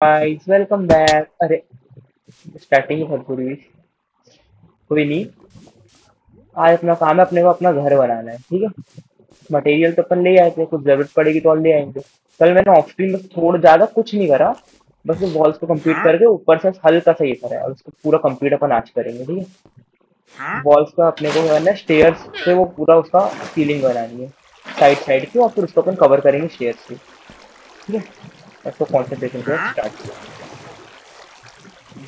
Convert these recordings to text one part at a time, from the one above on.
Guys welcome back अरे starting ही बहुत बुरी कोई नहीं। आज अपना काम है अपने को अपना घर बनाना है ठीक है? मटेरियल तो अपन ले आए थे कुछ ज़रूरत पड़ेगी तो और ले आएँगे। कल मैंने ऑफ़ स्क्रीन में थोड़ा ज़्यादा कुछ नहीं करा बस वॉल्स को कंप्लीट करके ऊपर से हल्का सा ये करा है और उसको पूरा कंप्लीट अपन आज करेंगे ठीक है? वॉल्स का अपने को करना है स्टेयर्स से वो पूरा उसका सीलिंग बनानी है साइड साइड की और फिर उसको अपन कवर करेंगे स्टेयर्स से ठीक है? इसको कॉन्सेंट्रेशन के स्टार्ट किया।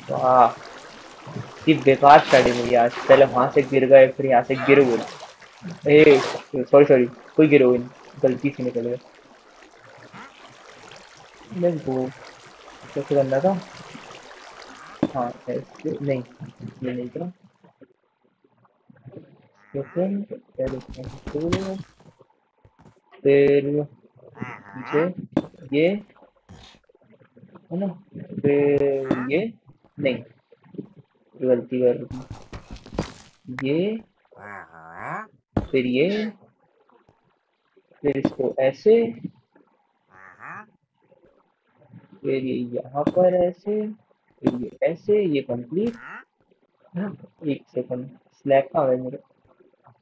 वाह। कि बेकार स्टार्टिंग हुई आज पहले वहाँ से गिर गए, फिर यहाँ से गिर गए। ए सॉरी सॉरी कोई गिरे नहीं गलती से निकल गए लेट्स गो कैसे करना था? हाँ ऐसे नहीं, ये नहीं था। फिर ये ये। है ना? फिर ये नहीं। गलती कर ये फिर ये, फिर इसको ऐसे, फिर ये यहाँ पर ऐसे, फिर ये ऐसे, ये कंप्लीट एक सेकंड स्लैब कहाँ है मेरे?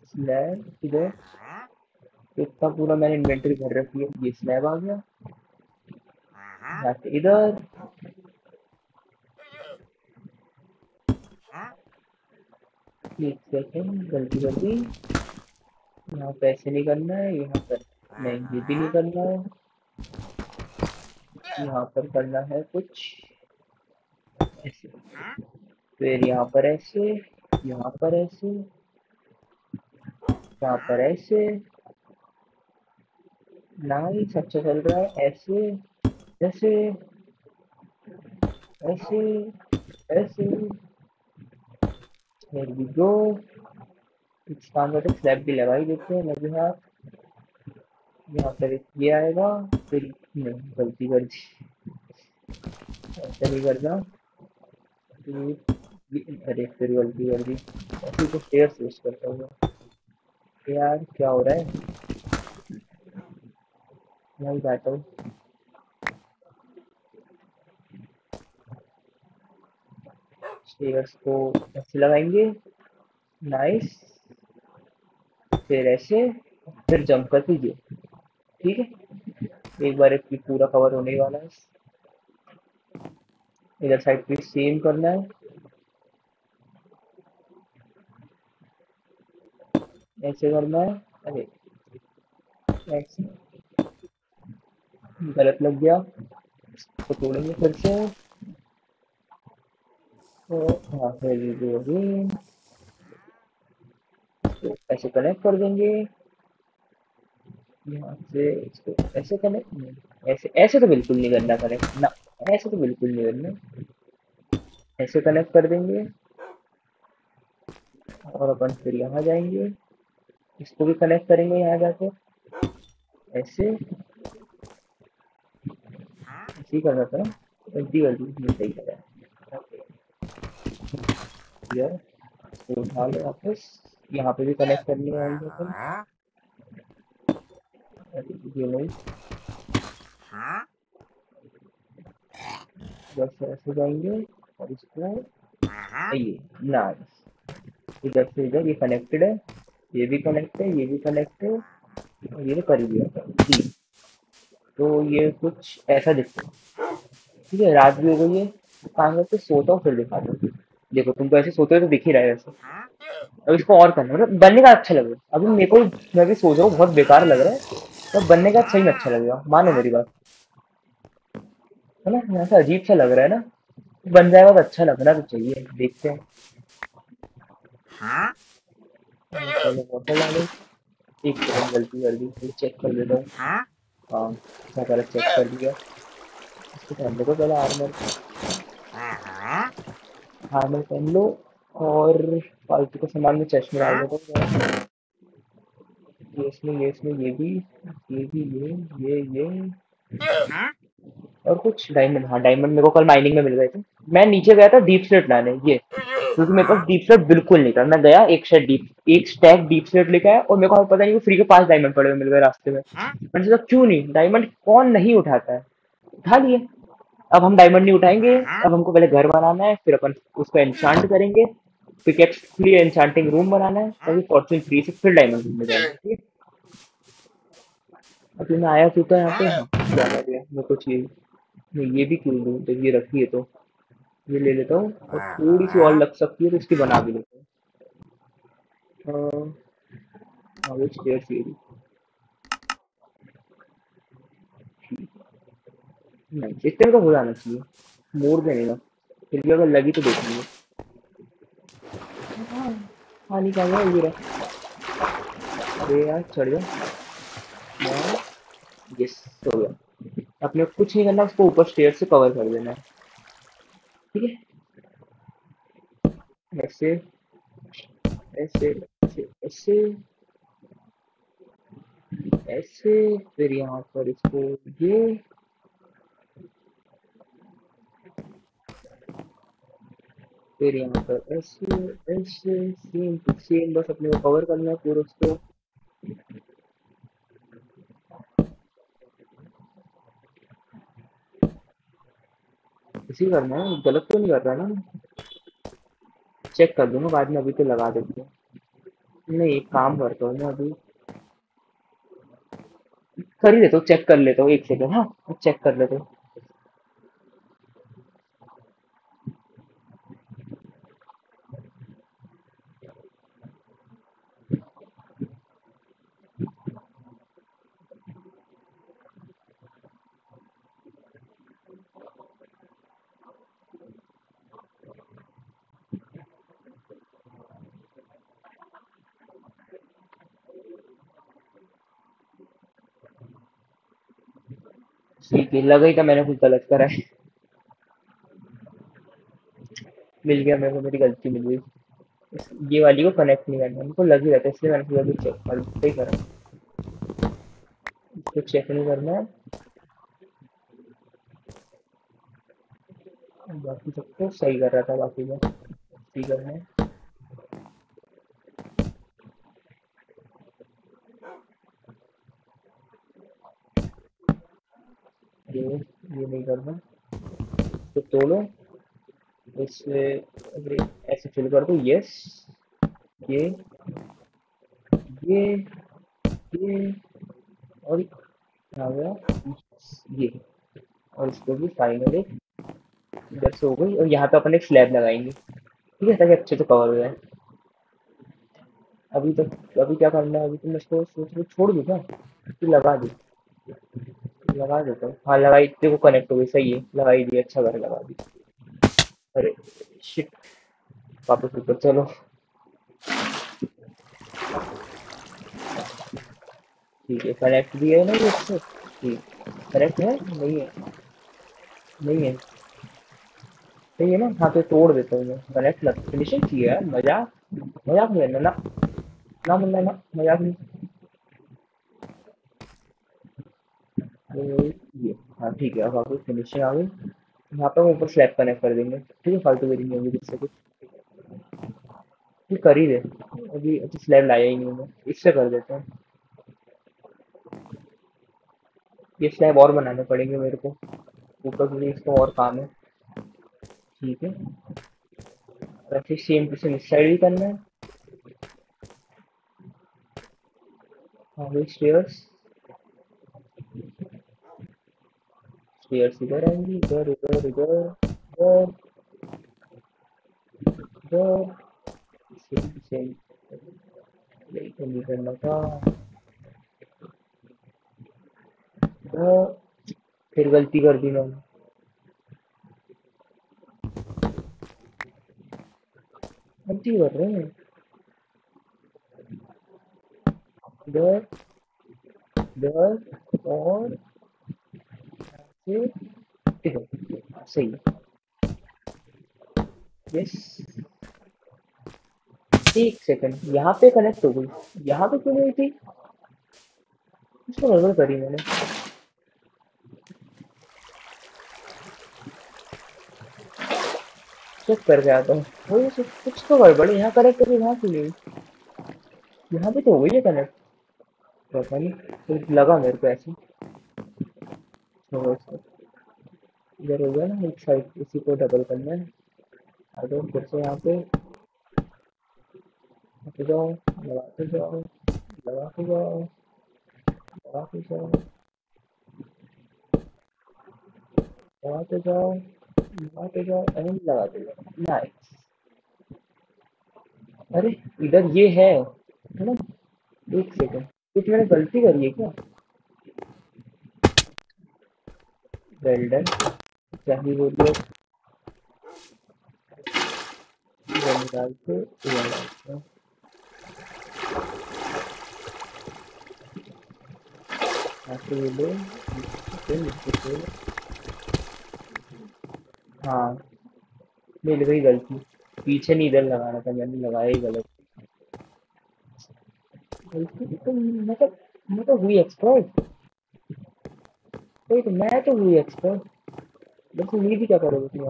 स्लैब इधर। इतना पूरा मैंने इन्वेंटरी भर रखी है। ये स्लैब आ गया। यहाँ से इधर एक सेकंड गलती गलती यहाँ पे ऐसे नहीं करना है यहाँ पर नहीं ये भी नहीं करना है यहाँ पर करना है कुछ ऐसे फिर यहाँ पर ऐसे यहाँ पर ऐसे यहाँ पर ऐसे नाइस अच्छा चल रहा है ऐसे ऐसे ऐसे ऐसे। Here we go. काम करते स्लैब भी लगा ही देते हैं लगे हाथ। यहाँ पर ये आएगा, फिर नहीं, गलती कर दी। ऐसा नहीं करना। फिर अरे, फिर गलती कर दी। ऐसे तो स्टेयर्स यूज़ करता हूँ यार, क्या हो रहा है? नहीं बैठा हूँ। स्टेयर्स को ऐसे लगाएँगे। नाइस फिर ऐसे, फिर जंप कर दीजिए। ठीक है? एक बार एक पूरा कवर होने वाला है। इधर साइड पे सेम करना है। ऐसे करना है। अरे, ऐसे। गलत लग गया। इसको तोड़ेंगे फिर से। ऐसे कनेक्ट कर देंगे यहाँ से इसको ऐसे कनेक्ट नहीं ऐसे ऐसे तो बिल्कुल नहीं करना कनेक्ट ना, ऐसे तो बिल्कुल नहीं करना ऐसे कनेक्ट कर देंगे और अपन फिर यहाँ जाएँगे इसको भी कनेक्ट करेंगे, यहाँ जाके। ऐसे। ऐसे ही करना था जल्दी जल्दी सही कर है तो उठा लो वापस। यहाँ पे भी कनेक्ट करनी है ये नहीं बस ऐसे जाएँगे, और इसको ये नाइस इधर से इधर, ये कनेक्टेड है, ये भी कनेक्ट है, ये भी कनेक्ट है, और ये कर दिया जी। तो ये कुछ ऐसा दिखता है। ठीक है, रात भी हो गई है। काम करके सोता हूँ, फिर दिखाता हूँ। देखो तुमको ऐसे सोते हो तो दिख ही रहा है ऐसे अब इसको और करना मतलब बनने का अच्छा लग रहा है अभी मेरे को मैं भी सोच रहा हूँ बहुत बेकार लग रहा है तो बनने का सही में अच्छा लगेगा। मानो मेरी बात। है ना? ऐसा अजीब सा लग रहा है ना। बन जाएगा तो अच्छा लगना तो चाहिए देखते हैं। डालो एक सेकंड गलती कर दी। चेक कर लेता हूँ। हाँ। मैं पहले चेक कर दिया। इसको पहन लो पहले आर्मर आर्मर पहन लो और फालतू का सामान में चेस्ट में डाल हूँ ये इसमें ये इसमें ये भी ये भी ये ये ये। और कुछ डायमंड हाँ डायमंड मेरे को कल माइनिंग में मिल गए थे। मैं नीचे गया था डीप स्लेट लाने ये। क्योंकि मेरे पास डीप स्लेट बिल्कुल नहीं था। मैं गया एक सेट डीप एक स्टैक डीप स्लेट लेके आया और मेरे को पता नहीं वो फ्री के पास डायमंड पड़े हुए मिल गए रास्ते में। मैंने सोचा क्यों नहीं? डायमंड कौन नहीं उठाता है? उठा लिए। अब हम डायमंड नहीं उठाएँगे। अब हमको पहले घर बनाना है फिर अपन उसको एन्चांट करेंगे। पिकेक्स के लिए एन्चांटिंग रूम बनाना है ताकि फॉर्चून थ्री से फिर डायमंड ढूँढने जाएँगे ठीक है? अभी मैं आया क्यों था यहाँ पे? हाँ। क्या आ गया मैं कुछ ये नहीं ये भी क्यों लूँ जब ये रखी है तो। ये ले लेता हूँ और थोड़ी सी और लग सकती है तो इसकी बना भी लेता हूँ हाँ वो स्टेयर्स ये भी नहीं इतने का हो जाना चाहिए। मोड़ देने का फिर भी अगर लगी तो देखेंगे हाँ, पानी का गया ये रहा। अरे यार चढ़ यार यस हो गया। अपने कुछ नहीं करना उसको ऊपर स्टेयर से कवर कर देना है। ठीक है? ऐसे ऐसे ऐसे ऐसे। ऐसे फिर यहाँ पर इसको ये। फिर यहाँ पर ऐसे ऐसे सेम सेम बस अपने को कवर करना है पूरा उसको। इसी करना है गलत तो नहीं कर रहा ना? चेक कर दूँगा बाद में अभी तो लगा देते हैं। नहीं काम करता हूँ मैं अभी। कर ही देता हूँ चेक कर लेता हूँ, एक सेकंड हाँ चेक कर लेता हूँ। ठीक है लगा ही था मैंने कुछ गलत करा है। मिल गया मेरे को, मेरी गलती मिल गई। ये वाली को कनेक्ट नहीं करना हमको लग ही रहता है इसलिए मैंने सोचा कि चेक कर, सही करा। इसको चेक नहीं करना है। बाकी सब तो सही कर रहा था, बाकी में करना है। ये ये नहीं करना। तो तोड़ो इससे ऐसे फिल कर दो। यस ये ये ये, और आ गया? ये। और इसको भी फाइनली इधर से हो गई। और यहाँ पे अपन एक स्लैब लगाएँगे। ठीक है, ताकि अच्छे से कवर हो जाए। अभी तक, अभी क्या करना है? अभी तो मैं इसको सोच रही छोड़ दूँ क्या? लगा दूँ। लगा देता हूँ। हाँ लगाई देखो कनेक्ट हो गई, सही है। लगाई दी अच्छा कर लगा दी अरे शिट वापस ऊपर, चलो। ठीक है कनेक्ट भी है ना ये इससे ठीक। कनेक्ट है? नहीं है। नहीं है। सही है ना? हाँ तो तोड़ देता हूँ मैं। कनेक्ट लग फिनिशिंग चाहिए यार मज़ाक। मज़ाक नहीं करना ना ना। ना, मज़ाक नहीं तो ये हाँ ठीक है, अब आपको फिनिशिंग आ गई यहाँ पे हम ऊपर स्लैब कनेक्ट कर देंगे। ठीक है, फालतू नहीं होगी जिससे कुछ। ये कर ही दे। अभी अभी स्लैब लाया ही नहीं मैं इससे कर देता हूँ। ये स्लैब और बनाने पड़ेंगे मेरे को। ऊपर के लिए इसको और काम है। ठीक है। वैसे सेम टू सेम इस साइड भी करना है। हाँ स्टेयर्स स्टेयर्स इधर आएँगी इधर इधर इधर इधर इधर सेम सेम फिर गलती कर दी मैंने। गलती कर रहे हैं। इधर इधर और सही। यस एक सेकंड यहाँ पे कनेक्ट हो गई। यहाँ पे क्यों नहीं थी? तो गड़बड़ करी मैंने। चेक करके आता हूँ वही से कुछ तो गड़बड़, यहाँ कनेक्ट यहाँ क्यों यहाँ पे तो हो गई है कनेक्ट पता नहीं तो लगा मेरे को ऐसे। इसको इधर हो गया ना, एक साइड इसी को डबल करना है। आ जाओ, फिर से यहाँ पे। आते जाओ, लगाते जाओ लगाते जाओ लगाते जाओ। लगाते जाओ लगाते जाओ एंड लगाते जाओ। नाइस अरे, इधर ये है। है ना? एक सेकंड कुछ मैंने गलती करी है क्या? वेल्डन। क्या ही बोल रहे इधर निकालते इधर डालते हैं। हाँ। मिल गई गलती। पीछे नहीं इधर लगाना था, मैंने लगाया ही गलत। गलती तो मैं तो मैं तो हुई एक्सपर्ट वही तो मैं तो हुई एक्सपर्ट बस उम्मीद ही क्या करोगे तुम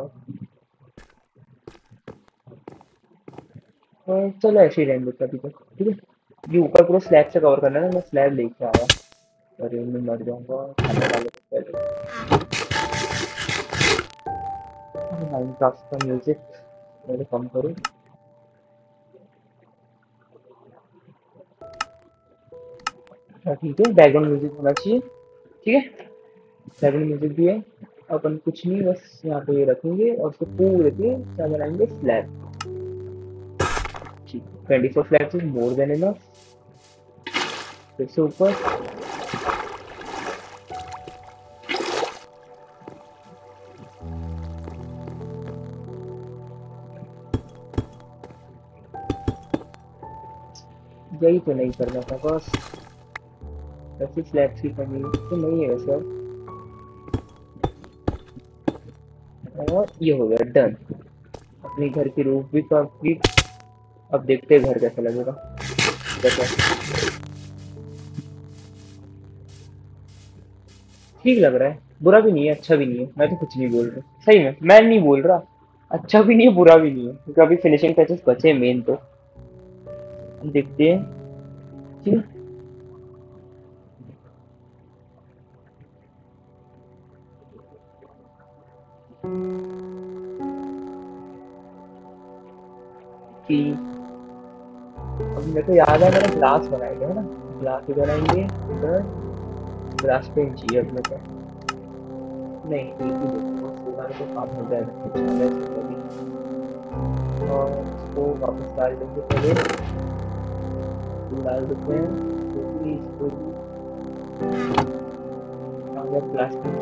और चलो ऐसे ही रहने देते अभी तक ठीक है? ये ऊपर पूरा स्लैब से कवर करना है मैं स्लैब लेके आया। अरे मैं मर जाऊँगा। खाने वाले पहले माइनक्राफ्ट का म्यूज़िक पहले कम करूँ। हाँ, ठीक है बैकग्राउंड म्यूज़िक होना चाहिए ठीक है? बैकग्राउंड म्यूज़िक भी है अपन कुछ नहीं, बस यहाँ पे ये रखेंगे और उसको पूरे पे क्या बनाएँगे स्लैब ठीक twenty four flags is more than enough फिर से ऊपर। यही तो नहीं करना था, बस। ऐसी फ्लैग्स की कमी तो नहीं है वैसे। और ये हो गया डन अपने घर की रूफ भी कंप्लीट अब देखते हैं घर कैसा लगेगा. ठीक लग रहा है. बुरा भी नहीं है अच्छा भी नहीं है. मैं तो कुछ नहीं बोल रहा. सही में, मैं नहीं बोल रहा. अच्छा भी नहीं है, बुरा भी नहीं है. क्योंकि अभी फिनिशिंग टचेस बचे मेन तो. देखते हैं. ठीक. है कि अब मेरे को याद है, मैंने ग्लास बनाएँगे है ना? ग्लास इधर आएँगे इधर ग्लास पेंट चाहिए अपने को। नहीं एक ही देखो को काम हो जाएगा है इसमें और इसको वापस डाल देंगे पहले। डाल देते हैं इसको भी इसको अगर प्लास्टिक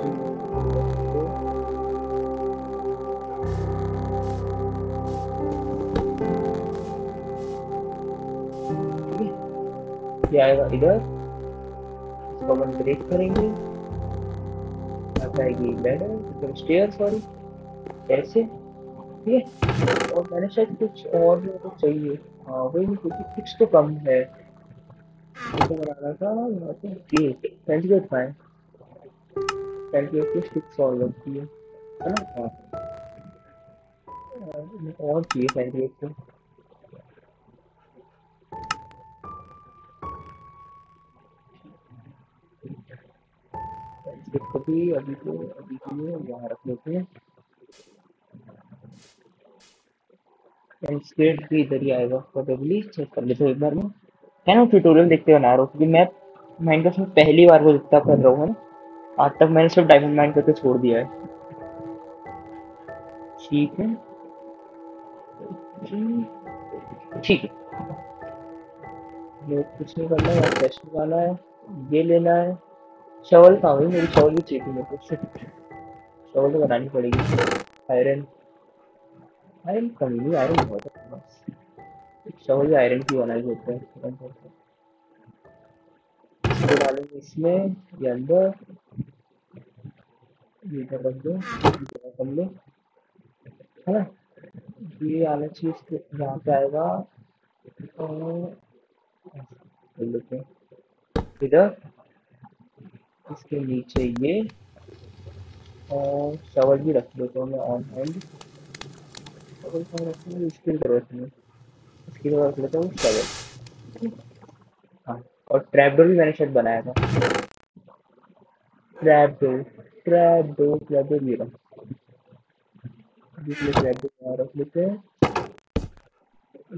ये आएगा इधर। इसको अपन ब्रेक करेंगे। आएगी लैडर स्टेयर सॉरी ऐसे। ठीक है? और मैंने शायद कुछ और भी तो चाहिए। हाँ वही क्योंकि कुछ तो कम है। मुझे बनाना था, यहाँ पे। गेट है ना? हाँ। और चाहिए इसको भी अभी को अभी के लिए यहाँ रख लेते हैं। स्केट भी इधर ही आएगा प्रोबेबली चेक कर लेते हैं एक बार में। है ना ट्यूटोरियल देखते बना रहा हूँ क्योंकि मैं माइनक्राफ्ट में पहली बार वो जितना कर रहा हूँ आज तक मैंने सिर्फ़ डायमंड माइन करके छोड़ दिया है। ठीक है। ठीक है। कुछ नहीं करना है फ्रेश निकालना है, ये लेना है। शवल कहाँ हुई मेरी शवल भी चाहिए थी मेरे शवल तो बनानी पड़ेगी आयरन आयरन कमी नहीं आयरन बहुत है, बस। शवल भी आयरन की बनाई होते हैं डालेंगे इसमें, ये अंदर। ये इधर रख दो कर लो है ना? ये आना चाहिए इसके यहाँ पे आएगा। और इधर। इसके नीचे ये, और शवल भी रख देता हूँ मैं ऑन हैंड भी ज़रूरत नहीं इसकी जगह रख लेता हूँ शवल हाँ और ट्रैप डोर भी मैंने शायद बनाया था। Trapdoor trapdoor trapdoor ये रहा को यहाँ रख लेते हैं।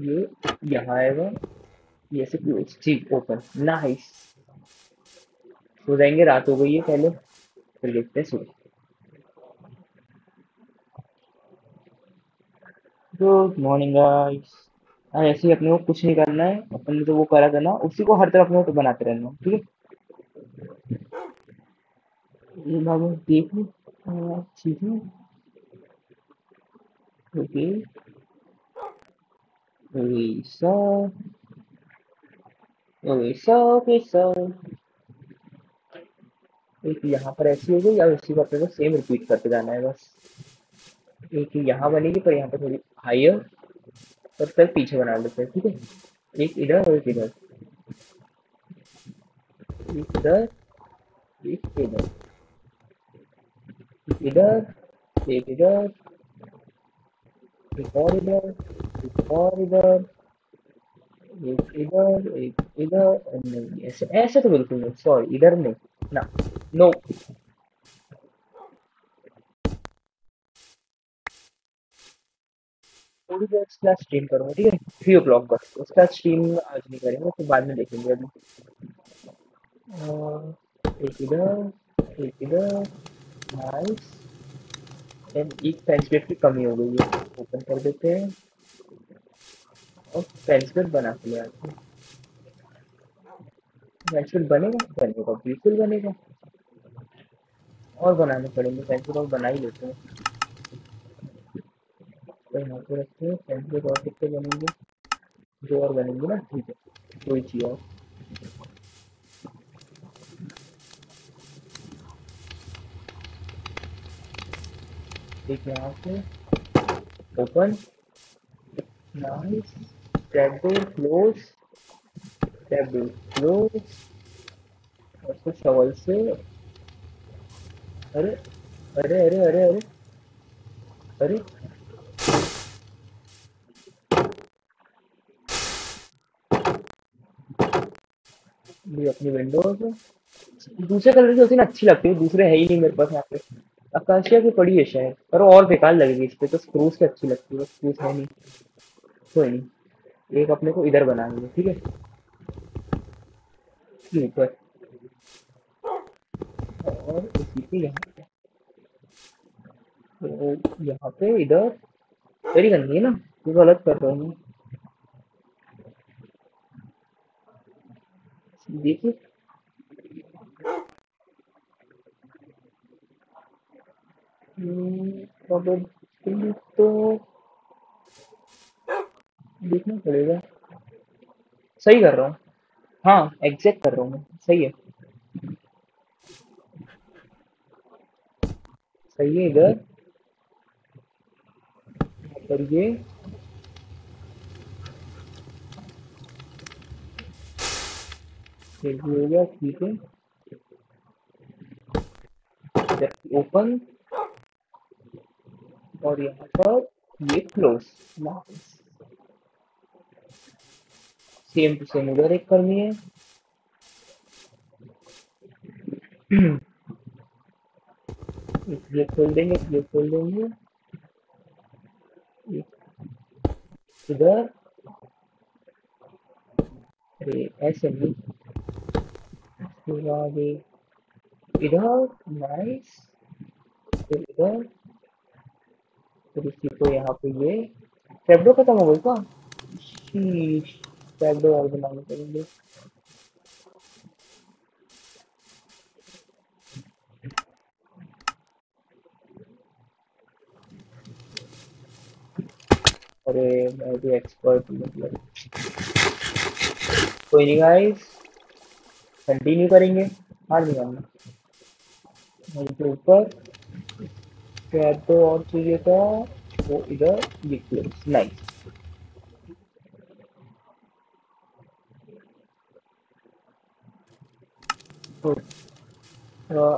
ये यहाँ आएगा। ये से क्लोज ठीक ओपन नाइस सो जाएँगे रात हो गई है पहले। फिर देखते हैं सो गुड मॉर्निंग गाइस ऐसे ही अपने को कुछ नहीं करना है अपन ने तो वो करा था उसी को हर तरफ़ अपने को बनाते रहना ठीक है? बाबू देख हाँ, ठीक है। ओके। वैसा वैसा वैसा एक यहाँ पर ऐसी हो गई या उसी को अपने को सेम रिपीट करते जाना है बस? एक यहाँ बनेगी, पर यहाँ पर थोड़ी हाइयर और फिर पीछे बना लेते हैं, ठीक है? एक इधर और एक इधर। एक इधर एक इधर। एक इधर एक इधर, एक और इधर, एक और इधर, एक इधर एक इधर नहीं, ऐसे ऐसे तो बिल्कुल नहीं सॉरी इधर नहीं, ना। नो थोड़ी देर क्लास स्ट्रीम करूँगा, ठीक है? थ्री ओ क्लॉक बस। उसका स्ट्रीम आज नहीं करेंगे तो बाद में देखेंगे अभी। एक इधर एक इधर। नाइस एंड एक पेंस की कमी हो गई है। ओपन कर देते हैं। और पेंस बना के ले आते हैं। पेंसिल बनेगा? बनेगा। बिल्कुल बनेगा? और बनाने पड़ेंगे, पेंसिल और बना ही लेते हैं। तो यहाँ पे रखते हैं, पेंसिल और कितने बनेंगे। दो और बनेंगे ना, ठीक है, कोई चीज़ और। एक यहाँ से open nice trapdoor close trapdoor close और फिर शवल से अरे अरे अरे अरे अरे। अरे। ये अपनी विंडोज़ दूसरे कलर की होती ना अच्छी लगती है, दूसरे है ही नहीं मेरे पास यहाँ पे। अकाशिया की पड़ी है शायद, पर और बेकार लगेगी इस पे तो स्क्रूज की अच्छी लगती है स्क्रूज है नहीं। कोई नहीं, एक अपने को इधर बना बनाएँगे ठीक है? ऊपर और इसी यहाँ पे तो यहाँ पे इधर वेरी गंदी है ना तो गलत कर रहा हूँ। देखिए। तो देखना पड़ेगा। सही कर रहा हूँ। हाँ एग्जैक्ट कर रहा हूँ मैं, सही है। सही है इधर पर ये। हो गया, ठीक है। ओपन और यहाँ पर ये क्लोज सेम टू सेम उधर एक करनी है। ये खोल देंगे, ये खोल देंगे। इधर। अरे, ऐसे नहीं। उसके बाद इधर नाइस फिर इधर। फिर इसी को यहाँ पे ये टैबडो खत्म हो गई का शीश टैबडो और बनाने पड़ेंगे अरे, मैं भी एक्सपर्ट मतलब। कोई नहीं गाइस कंटिन्यू करेंगे। हार नहीं मानना। के ऊपर। क्या तो और चाहिए था? वो इधर लिक्विड नाइस तो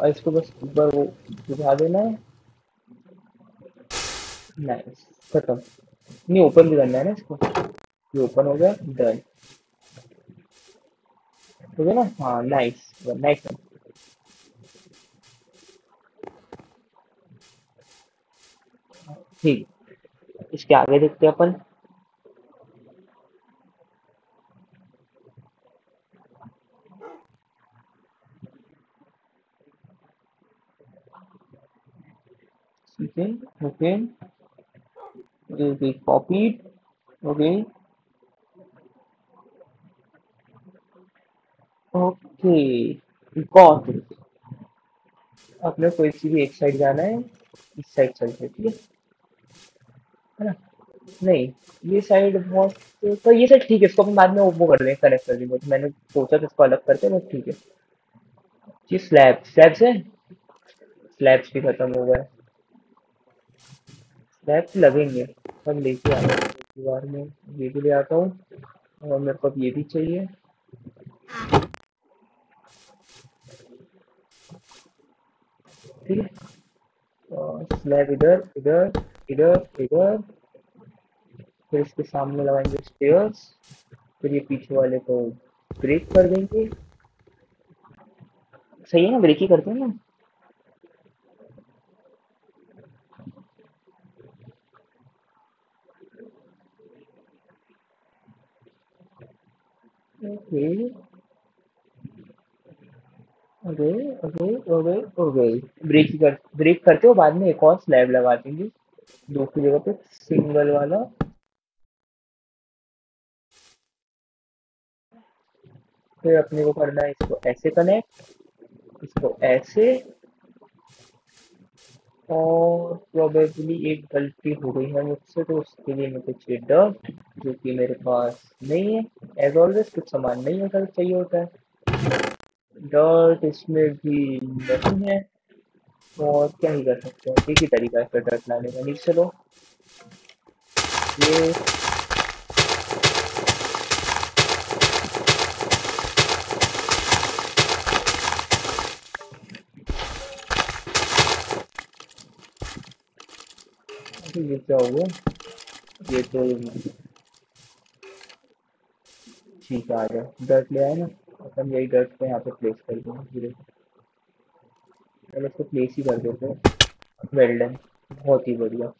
इसको बस ऊपर वो बुझा देना है। नाइस खत्म। नहीं ओपन भी करना है ना इसको। ये ओपन हो गया डन हो गया ना? हाँ नाइस नाइस ठीक। इसके आगे देखते हैं अपन। ठीक है okay copied okay okay got अपने कोई सी भी एक साइड जाना है, इस साइड चलते ठीक है? है ना? नहीं, ये साइड बहुत तो ये साइड ठीक है, इसको अपन बाद में वो कर देंगे कनेक्ट कर तो मैंने सोचा था इसको अलग करते, बट ठीक है। ये स्लैब स्लैब्स है? स्लैब्स भी खत्म हो गए। स्लैब्स लगेंगे। सब लेके आ रहा दीवार में ये भी ले आता हूँ और मेरे को अब ये भी चाहिए। ठीक। स्लैब इधर इधर इधर इधर। फिर इसके सामने लगाएँगे स्टेयर्स फिर ये पीछे वाले को ब्रेक कर देंगे। सही है ना? ब्रेक ही करते हैं ना? Okay. Okay okay okay okay break कर ब्रेक करते हो, बाद में एक और स्लैब लगा देंगे। दो की जगह पे सिंगल वाला। फिर अपने को करना है इसको ऐसे कनेक्ट इसको ऐसे। और प्रोबेबली एक गलती हो गई है मुझसे तो उसके लिए मुझे चाहिए डर्ट जो कि मेरे पास नहीं है। एज ऑलवेज कुछ सामान नहीं होता चाहिए होता है। डर्ट इसमें भी नहीं है और क्या ही कर सकते हैं। एक ही तरीका है, फिर डर्ट लाने का। नीचे चलो। ये ये क्या हुआ ये तो ठीक है आ गया। डर्ट ले आए ना। अपन यही डर्ट को यहाँ पे प्लेस कर देंगे धीरे चलो इसको प्लेस ही कर देते हैं। वेल्डन बहुत ही बढ़िया।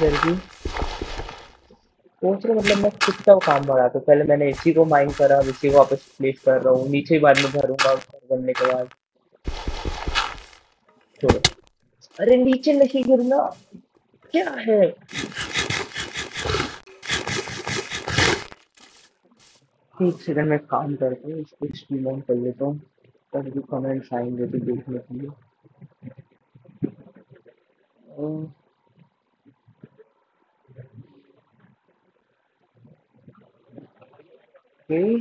इधर भी। सोच रहे मतलब मैं खुद का काम बढ़ा तो पहले मैंने इसी को माइंड करा इसी को वापस प्लेस कर रहा हूँ। नीचे बाद में भरूँगा, घर बनने के बाद। छोड़ो। अरे नीचे नहीं गिरना। क्या है? एक सेकंड में काम करते हैं, इसको स्ट्रीम ऑन कर लेता हूँ। तब भी कमेंट्स आएँगे तो देखने के लिए। अह, ओके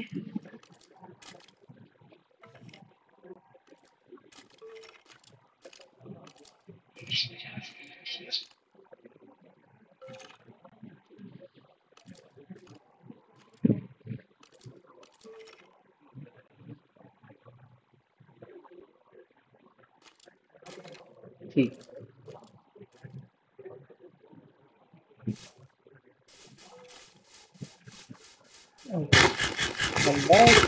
ठीक ओके back।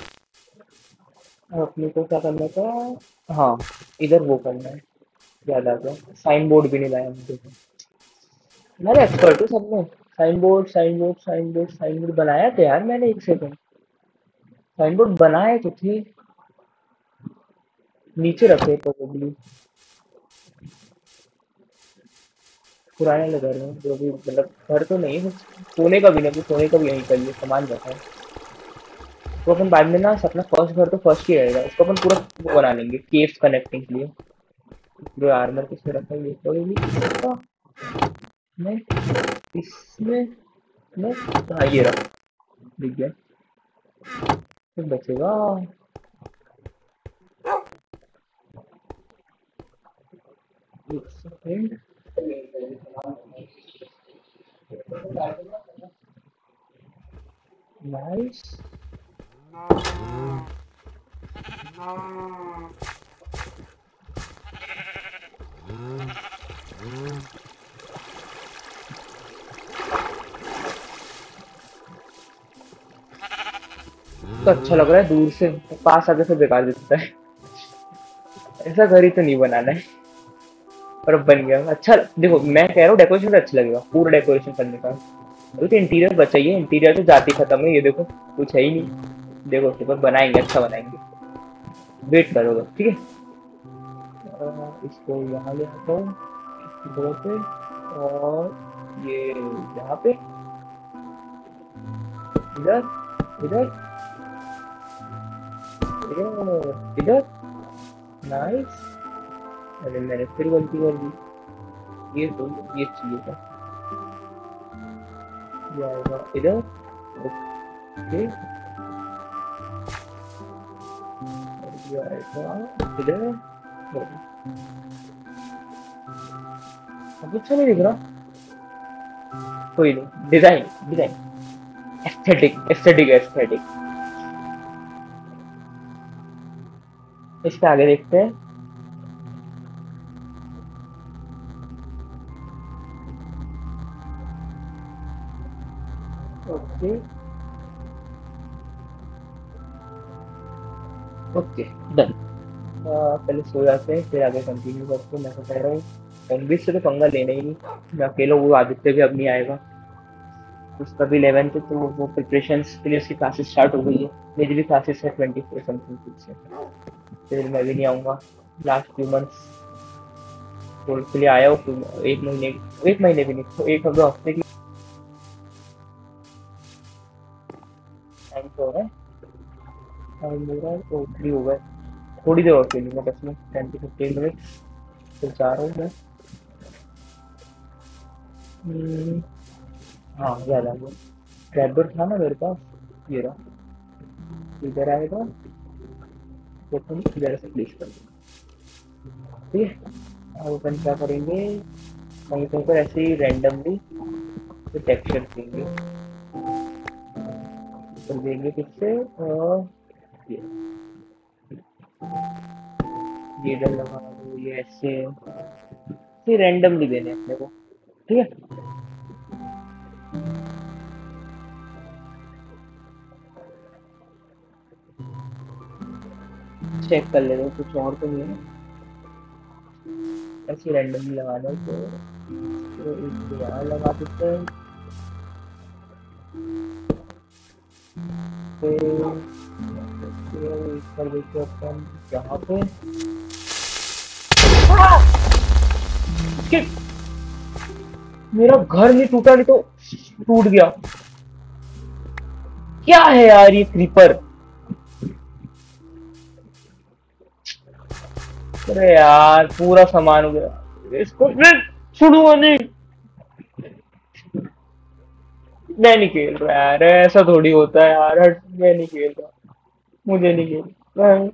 अपने को क्या करना था? हाँ। इधर वो करना है। याद आ गया। साइन बोर्ड भी नहीं लाया मुझे तो। मैंने एक्सपर्ट हूँ सब में। Sign board sign board sign board sign board बनाया था यार मैंने एक सेकंड साइन बोर्ड बनाए तो थे। नीचे रखे प्रोबेबली पुराने वाले घर में जो भी मतलब घर तो नहीं है सोने का भी नहीं तो सोने का भी यहीं कर लिए सामान रखा है। तो अपन बाद में ना अपना फ़र्स्ट घर तो फ़र्स्ट ही रहेगा। उसको अपन पूरा वो बना लेंगे केव्स कनेक्टिंग के लिए। पूरे आर्मर किसमें रखा है नहीं इसमें नहीं हाँ ये रहा दिख गया। फिर बचेगा। एक सेकेंड नाइस तो अच्छा लग रहा है, दूर से, पास आते से बेकार दिखता है। ऐसा घर ही तो नहीं बनाना है। पर बन गया। अच्छा देखो, मैं कह रहा हूँ डेकोरेशन अच्छा लगेगा, पूरा डेकोरेशन करने का। अभी तो इंटीरियर बचाइए इंटीरियर तो जाती खत्म है, ये देखो, कुछ है ही नहीं। देखो उसके बाद बनाएँगे अच्छा बनाएँगे। वेट करो बस, ठीक है? इसको यहाँ ले आता हूँ पे, और ये यहाँ पे, इधर इधर इधर नाइस अरे, मैंने फिर गलती कर दी। ये तो ये चाहिए था। ये आएगा इधर, ओके। ये आएगा इधर अब अच्छा नहीं दिख रहा कोई नहीं design design aesthetic aesthetic aesthetic इसके आगे देखते हैं ओके ओके डन पहले सो जाते हैं फिर आगे कंटिन्यू करते हैं। मैं तो कह रहा हूँ कॉन्ग्रेस से तो पंगा लेना ही नहीं। मैं अकेला वो आदित्य भी अब नहीं आएगा। उसका भी इलेवेंथ है तो वो प्रिपरेशन के लिए उसकी क्लासेस स्टार्ट हो गई है। मेरी भी क्लासेस है ट्वेंटी फोर समथिंग से फिर मैं भी नहीं आऊँगा। लास्ट फ्यू मंथ्स कोर्स के लिए आया हूँ एक महीने एक महीने भी नहीं तो एक दो हफ़्ते की टाइम तो है? टाइम हो रहा है तो फ्री हो गए। थोड़ी देर और खेलूँगा बस में टेन टू फिफ्टीन मिनट फिर जा रहा हूँ मैं हम्म, हाँ याद आ गया ट्रैपडोर था ना मेरे पास ये रहा। इधर आएगा। तो तुम इधर से प्लेस कर ठीक है। अब अपन क्या करेंगे? कहीं कहीं पर ऐसे ही रैंडमली टेक्सचर देंगे। तो देंगे किससे? और ये ये इधर लगा दो ये ऐसे ये रैंडमली देने अपने को ठीक है। चेक कर ले दो कुछ और तो नहीं है। ऐसे रैंडमली लगा दो तो तो एक यहाँ लगा देते हैं। अपन यहाँ पे मेरा घर नहीं टूटा, नहीं तो टूट गया। क्या है यार ये क्रीपर अरे यार, पूरा सामान हो गया। इसको फिर छुड़ूँगा नहीं। मैं नहीं खेल रहा यार, ऐसा थोड़ी होता है यार मैं नहीं खेल रहा। मुझे नहीं खेल। मैं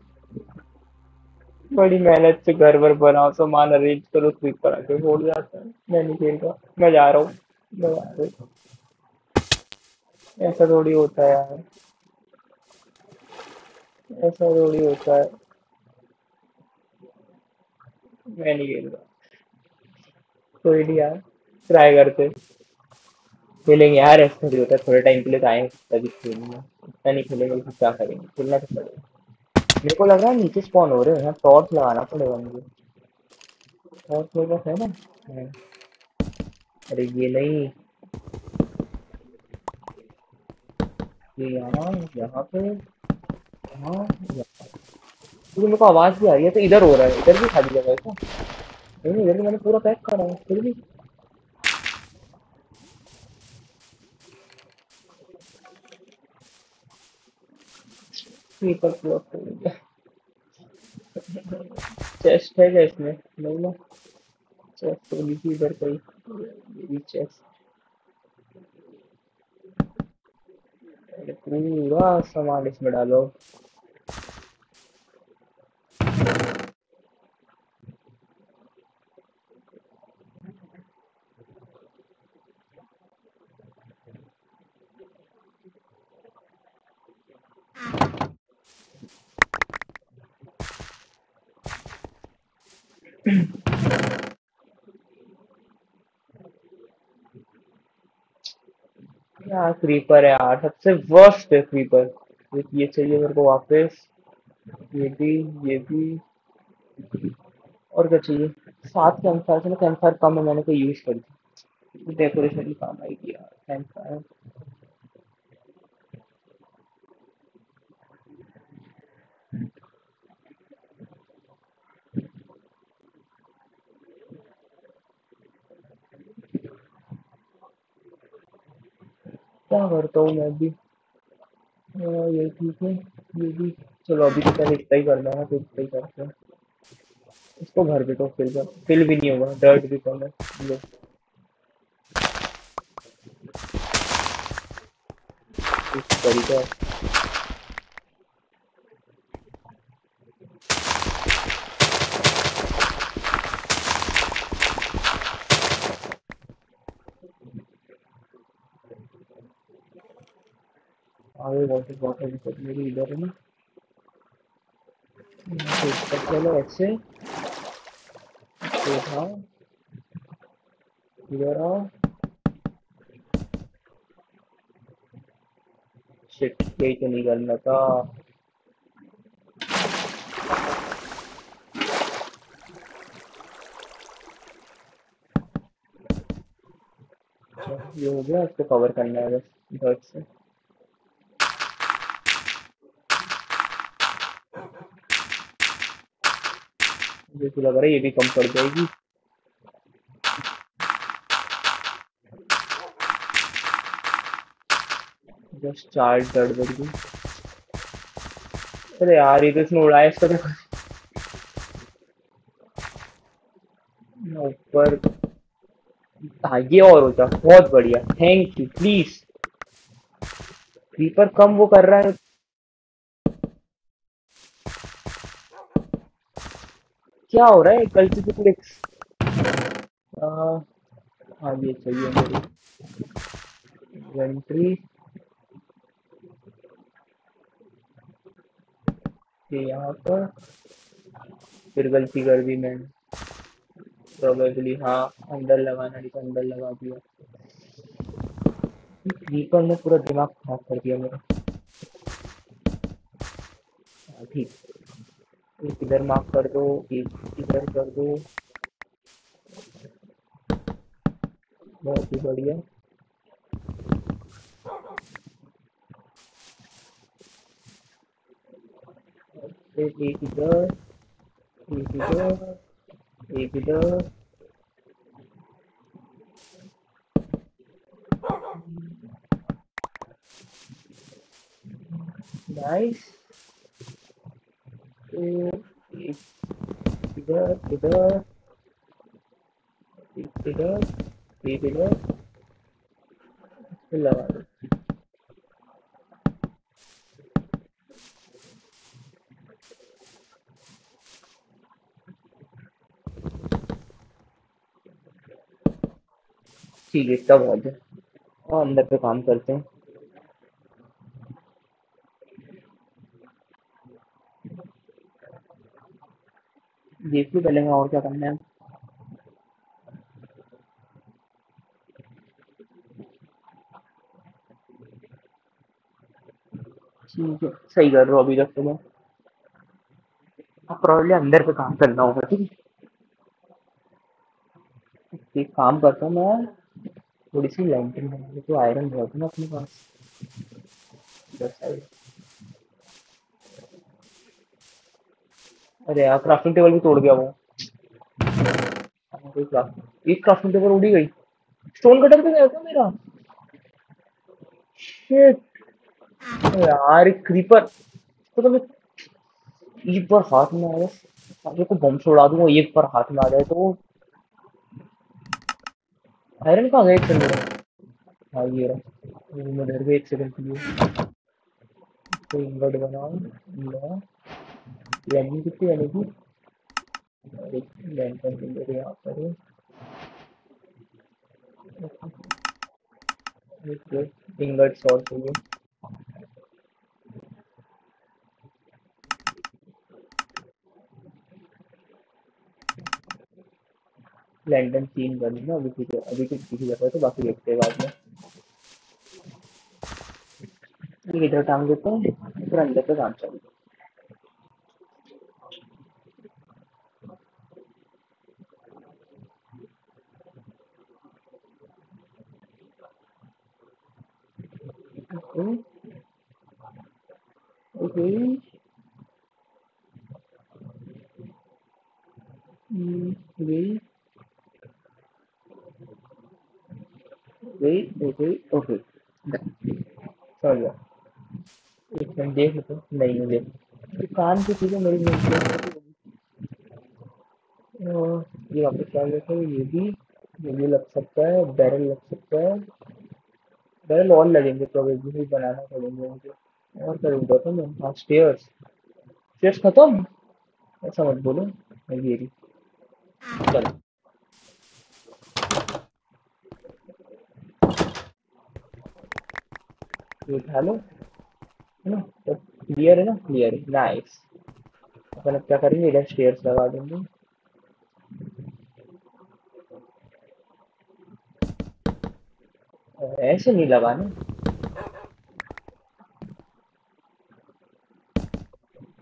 बड़ी मेहनत से घर वर बनाओ सामान अरेंज करो स्लीपर आके छोड़ जाता है। मैं नहीं खेल रहा। मैं जा रहा हूँ। मैं जा रहा ऐसा थोड़ी होता है यार। ऐसा थोड़ी होता है। मैं नहीं खेल रहा। कोई नहीं यार। ट्राई करते। खेलेंगे यार ऐसा नहीं होता है, थोड़े टाइम के लिए तो आए तभी खेलेंगे इतना नहीं खेलेंगे तो क्या करेंगे? खेलना तो पड़ेगा। मेरे को लग रहा है नीचे स्पॉन हो रहे हैं टॉर्च लगाना पड़ेगा मुझे। टॉर्च मेरे पास है ना? अरे ये नहीं। ये यहाँ यहाँ पे यहाँ यहाँ क्योंकि मेरे को आवाज़ भी आ रही है तो इधर हो रहा है। इधर भी खाली जगह है क्या? नहीं इधर मैंने पूरा पैक करा है फिर भी। स्लीपर क्लॉक करेंगे चेस्ट है क्या इसमें? नहीं ना? चेस्ट तो लिखी इधर कहीं भी चेस्ट पूरा सामान इसमें डालो। यार क्रीपर है यार? सबसे वर्स्ट है क्रीपर ये चाहिए मेरे को वापस। ये भी ये भी। और क्या चाहिए? सात कैंप फायर से ना कैंप कम है, मैंने कोई यूज़ कर दी। डेकोरेशन भी काम आएगी यार। कैंप क्या करता हूँ मैं भी। हाँ, ये ठीक है ये भी। चलो अभी तो पहले इतना ही करना है तो इतना ही करते हैं। इसको भर देता हूँ फिल कर फिल भी नहीं होगा डर्ट भी कम है लो। इस तरीका आगे वाटर वाटर भी सब मेरी इधर है ना से चलो तो हाँ इधर आओ शिट यही तो नहीं करना था। अच्छा, ये हो गया इसको कवर करना है बस डर्ट से। मुझे तो लग रहा है ये भी कम पड़ जाएगी। जस्ट चार डर्ट बढ़ गई अरे यार, ये तो इसने उड़ाया, इसका देखो ऊपर हाँ ये और होता बहुत बढ़िया। Thank you please creeper come वो कर रहा है। क्या हो रहा है? कल्टिप्लेक्स हाँ ये चाहिए मेरी। इन्वेंट्री ये यहाँ पर। फिर गलती कर दी मैंने। प्रोबेबली हाँ अंदर लगाना नहीं तो अंदर लगा दिया। क्रीपर ने पूरा दिमाग खराब कर दिया मेरा। हाँ, ठीक। इधर मार्क कर दो एक इधर कर दो। बहुत ही बढ़िया। एक इधर एक इधर एक इधर। एक इधर इधर इधर इधर लगा दो ठीक है इतना बहुत है और अंदर पे काम करते हैं। देख लो पहले और क्या करना है? ठीक है सही कर रहा हूँ अभी तक तो मैं। अब प्रॉब्लम अंदर पे काम करना होगा ठीक है? एक काम करता हूँ मैं थोड़ी सी लैंटर्न बना तो आयरन बहुत है ना अपने पास इधर साइड अरे यार क्राफ्टिंग टेबल भी तोड़ गया वो। कोई एक क्राफ्टिंग टेबल उड़ी गई। स्टोन कटर पे गया क्या मेरा? शिट यार एक क्रीपर तो, तो मैं एक बार हाथ में आया। आगे को बम से उड़ा दूँगा एक बार हाथ में आ जाए तो। आयरन कहाँ एक सेकंड मेरा हाँ ये रहा। मैं डर गया एक सेकंड के लिए। तो इन्वर्ट बनाओ यानी कितनी कि के मेरे यहाँ पर है एक शॉर्ट चाहिए लैंटर्न तीन कर ना, अभी ठीक है अभी कुछ दिख जाता है तो बाकी देखते हैं बाद में। ये इधर टांग देते हैं, फिर अंदर पे काम चलता okay okay wait wait okay okay एक मिनट देख नहीं कान की चीज़ें मेरी ये वापस हैं ये भी ये भी लग सकता है बैरल लग सकता है बैरल और लगेंगे प्रोबेबली बनाना पड़ेंगे मुझे। और करूँगा तो मैं हाँ स्टेयर्स स्टेयर्स खत्म? ऐसा मत बोलो, मैं रही चलो। उठा लो। है ना? तो क्लियर है ना? क्लियर है। नाइस अपन अब क्या करेंगे? इधर स्टेयर्स लगा देंगे। ऐसे नहीं लगाना।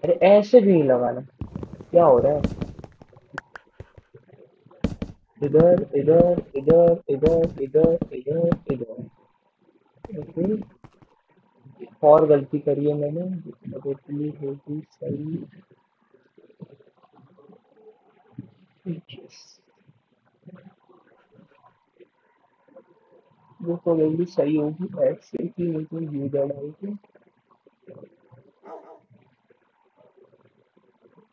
अरे, ऐसे भी नहीं लगाना। क्या हो रहा है? इधर इधर इधर इधर इधर इधर इधर। और गलती करी है मैंने। प्रोबेबली होगी सही। वो प्रोबेबली सही होगी, ऐसे कि मुझे यू दैट आएगी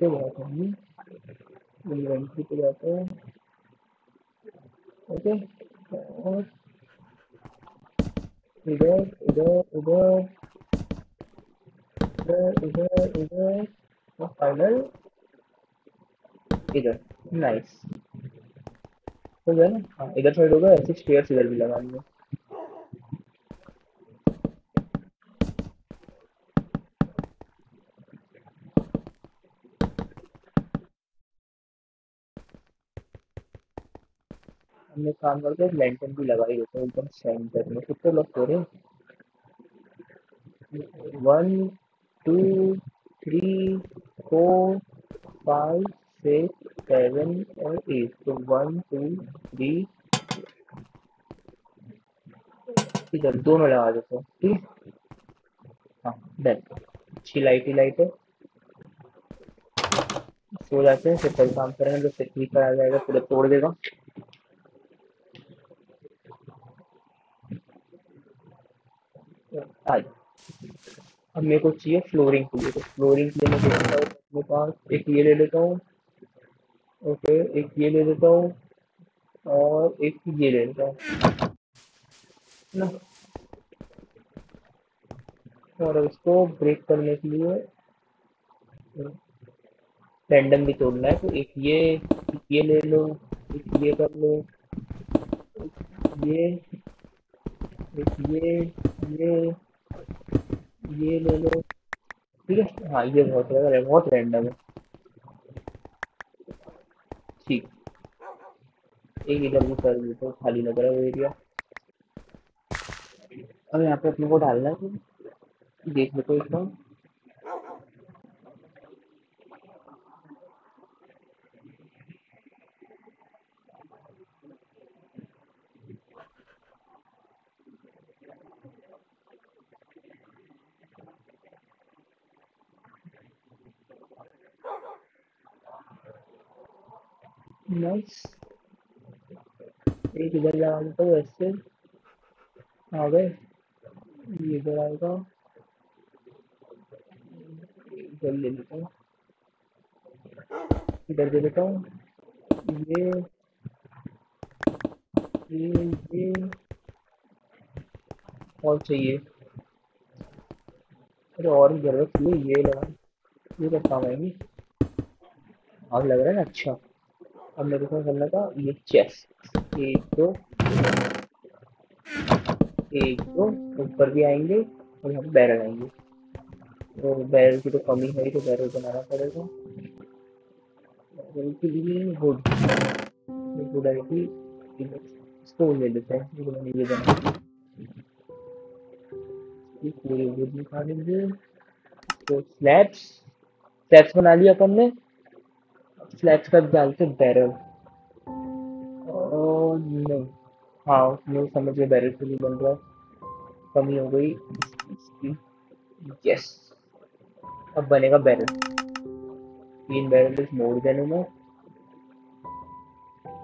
तो बात होगी इन्वेंट्री पे जाते हैं। ओके, और इधर इधर इधर इधर इधर इधर, और फाइनल इधर नाइस हो गया ना? हाँ इधर साइड होगा ऐसे स्टेयर्स इधर भी हमने काम करके एक लैंटर्न भी लगा ही देते हैं एकदम सेंटर में। कितने लोग हो रहे हैं one two three four five six seven और एट तो वन टू थ्री इधर दोनों लगा देते हैं, ठीक हाँ? डन अच्छी लाइट ही लाइट है। सो जाते हैं, फिर कल काम करेंगे तो फिर ठीक करा जाएगा पूरा तोड़ देगा। आज अब मेरे को चाहिए फ्लोरिंग के लिए। तो फ्लोरिंग के लिए मैं देखता हूँ अपने पास, एक ये ले लेता हूँ ओके एक ये ले लेता हूँ और एक ये ले लेता हूँ। ना? और इसको ब्रेक करने के लिए रैंडम भी तोड़ना है तो एक ये एक ये ले लो, एक ये कर लो, एक ये एक ये। ये ये ले लो। ठीक है? हाँ ये बहुत है बहुत रैंडम है। ठीक। एक इधर भी कर देता तो खाली लग रहा है वो एरिया अब यहाँ पे अपने को डालना है। देख लेते एक एक इधर लगा देता हूँ आ गए। ये इधर आएगा। इधर ले लेता हूँ। इधर दे देता हूँ। ये। ये ये। और चाहिए। अरे और भी ज़रूरत थी ये लगा ये तो काम आएँगी आग लग रहा है अच्छा। अब मेरे को करना था ये चेस एक, दो. एक, दो. ऊपर भी आएँगे और यहाँ पे बैरल आएँगे. तो बैरल की तो कमी है तो बैरल बनाना पड़ेगा. तो स्लैब्स स्लैब्स बना लिया अपन ने. स्लैब्स का डालते बैरल और हाँ नहीं समझ गया बैरल नहीं बन रहा कमी हो गई. यस अब बनेगा बैरल तीन बैरल इज़ मोर देन है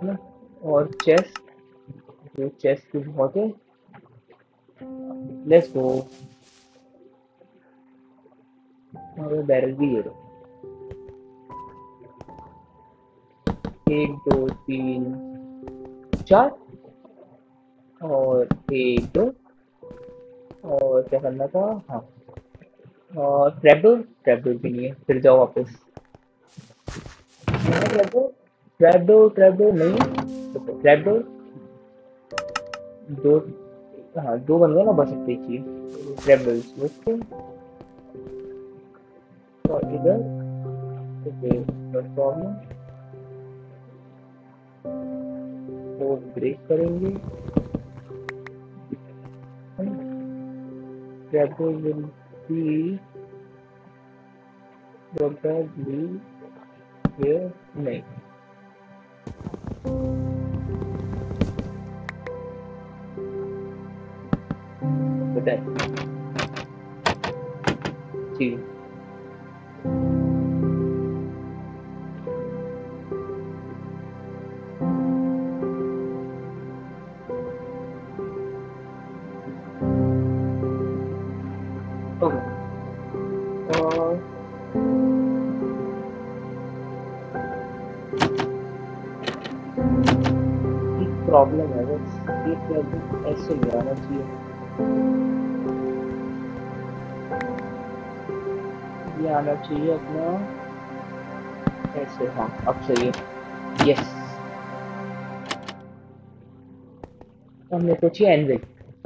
ना? और चेस्ट जो चेस्ट की बहुत है. लेट्स गो और बैरल भी ये दो एक, दो, तीन, चार, और एक, दो, और क्या करना था? हाँ। और ट्रैपडोर ट्रैपडोर भी नहीं है, फिर जाओ वापस। नहीं। दो हाँ दो बन गए ना, बस इतनी ओके और इधर प्रॉब्लम तो ब्रेक करेंगे। विल बी probably here नहीं। जी। प्रॉब्लम है बस ये प्रॉब्लम ऐसे नहीं आना चाहिए। ये आना चाहिए अपना, ऐसे हाँ अब सही है। यस हमने तो चाहिए एनविल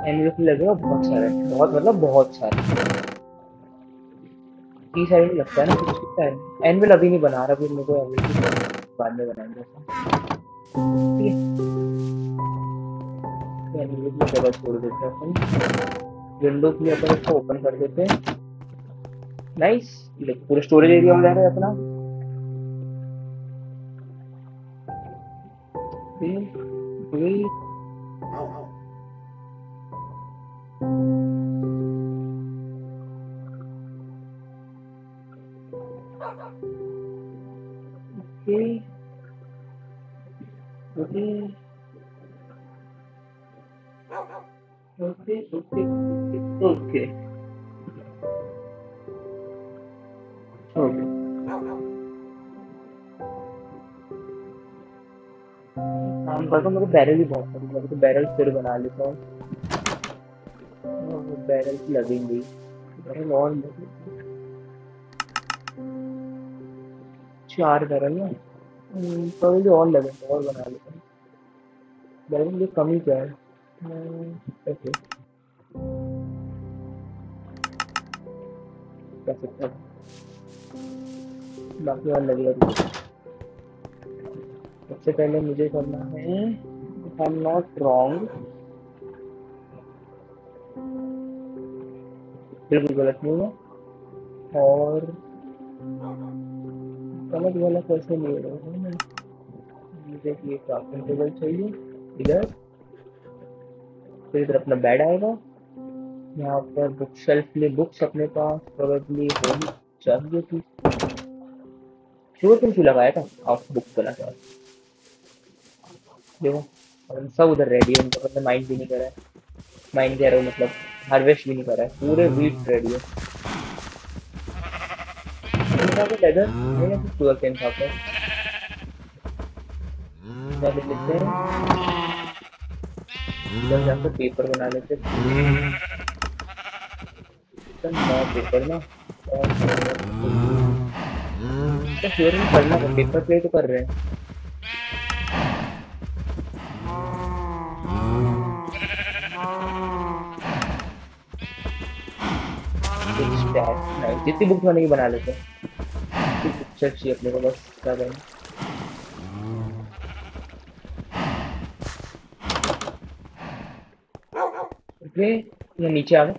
एनविल को लगेगा बहुत सारा, बहुत मतलब बहुत सारा। तीस में लगता है ना कुछ कितना है एनविल अभी नहीं बना रहा फिर मेरे को एनविल बाद में बनाएँगे ठीक है। की जगह छोड़ देते हैं अपन विंडो के लिए अपन इसको ओपन कर देते हैं। नाइस पूरे स्टोरेज एरिया में जा रहा है अपना? बैरल भी बहुत पसंद है। तो बैरल फिर बना लेता हूँ। बैरल की लगेंगी। बैरल और। चार बैरल ना। हम्म, तो मुझे और लगेंगे और बना लेता हूँ। बैरल की कमी क्या है? हम्म, ओके कर सकता हूँ। बाकी और लगेगा सबसे पहले मुझे करना है आई एम नॉट रॉन्ग बिल्कुल गलत नहीं है और गलत गलत ऐसे हो रहा है मुझे ये क्राफ्टिंग टेबल चाहिए। इधर। फिर इधर अपना बेड आएगा। यहाँ पर बुक शेल्फ में बुक्स अपने पास प्रोबेबली होनी चाहिए थी। शुरू तुम क्यों लगाया था, आप बुक बना था। देखो। हम सब उधर रेडी है उनका मतलब माइंड भी नहीं कर रहा है। माइंड कह रहा हूँ मतलब हार्वेस्ट भी नहीं कर रहा है। पूरे वीट रेडी है। इनका तो लेदर मैंने कुछ केन खा कर क्या ले लेते हैं इधर जाकर पेपर बना लेते। हैं पेपर ना। और तो शुगर में करना पेपर प्ले तो कर रहे हैं। जितनी बुक्स बनेगी बना लेते हैं। पिक्चर चाहिए अपने को बस, क्या करें? ओके ये नीचे आ गए।